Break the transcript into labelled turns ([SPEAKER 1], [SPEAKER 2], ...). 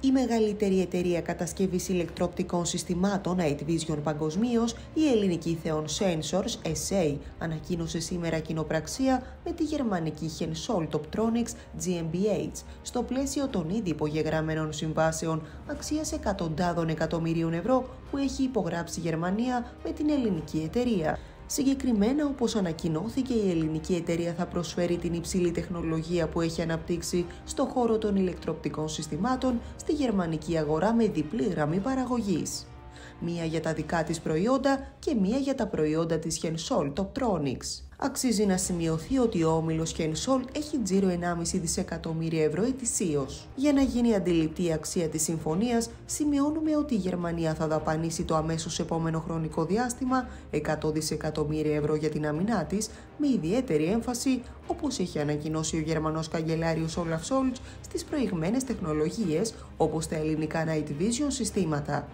[SPEAKER 1] Η μεγαλύτερη εταιρεία κατασκευής ηλεκτροπτικών συστημάτων Night Vision παγκοσμίως, η ελληνική Theon Sensors SA, ανακοίνωσε σήμερα κοινοπραξία με τη γερμανική Hensoldt Optronics GmbH στο πλαίσιο των ήδη υπογεγραμμένων συμβάσεων αξίας εκατοντάδων εκατομμυρίων ευρώ που έχει υπογράψει η Γερμανία με την ελληνική εταιρεία. Συγκεκριμένα, όπως ανακοινώθηκε, η ελληνική εταιρεία θα προσφέρει την υψηλή τεχνολογία που έχει αναπτύξει στο χώρο των ηλεκτροπτικών συστημάτων στη γερμανική αγορά με διπλή γραμμή παραγωγής. Μία για τα δικά της προϊόντα και μία για τα προϊόντα της Hensoldt Optronics. Αξίζει να σημειωθεί ότι ο όμιλος Hensoldt έχει τζίρο 1,5 δισεκατομμύρια ευρώ ετησίως. Για να γίνει αντιληπτή η αξία της συμφωνίας, σημειώνουμε ότι η Γερμανία θα δαπανίσει το αμέσως επόμενο χρονικό διάστημα 100 δισεκατομμύρια ευρώ για την αμυνά της, με ιδιαίτερη έμφαση, όπως έχει ανακοινώσει ο Γερμανός καγκελάριος Olaf Scholz, στις προηγμένες τεχνολογίες όπως τα ελληνικά Night Vision συστήματα.